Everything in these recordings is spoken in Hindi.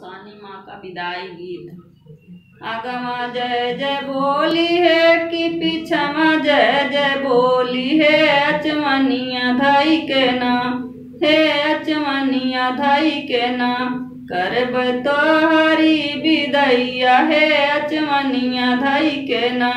गोसानी माँ का विदाई गीत। आगमा जय जय बोली है, कि पीछमा जय जय बोली है, अचमनिया धाई के ना। हे अचमनिया धाई के ना, करब तो हरी विदैया हे, अचमनिया धाई के ना।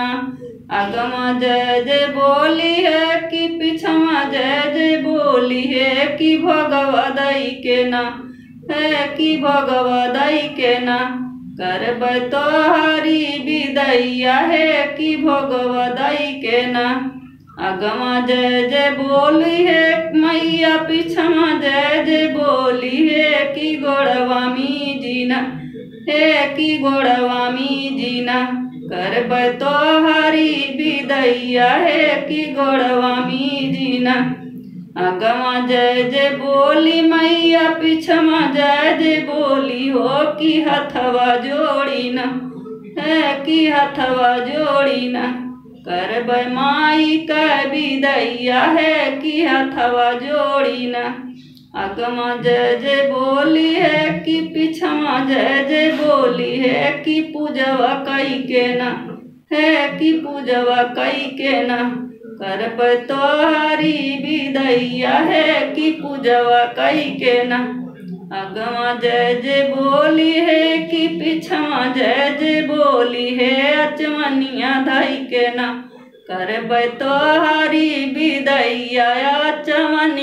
अगमा जय जय बोली है, कि पिछमा जय जय बोली है, कि भगवदई के ना। कि भगवदई के ना? करब तो हरी विदैया है कि भगवदई के ना? अगमा जय जय बोली है, मैया पिछमा जय जय बोली है कि गोड़वामी जीना हे कि गोड़वामी जीना करब तो हरी विदैया है कि गोड़वामी जीना अगमा जय जय बोली मैया, पिछमा जय जय बोली। हो कि हथवा जोड़ी न, है कि हथवा जोड़ी न। करब माई का विदैया है कि हथवा जोड़ी न। अगमा जय जय बोली, है कि पिछमा जय जय बोली। है कि पूजवा कई के न, है कि पूजवा कई के न। करब तोहारी भी विदैया है कि पूजवा कई के न। अगवा जय जे बोली है कि पिछवा जय जे बोली है अचमनिया धई के न। करब तोहारी भी विदैया अचमनी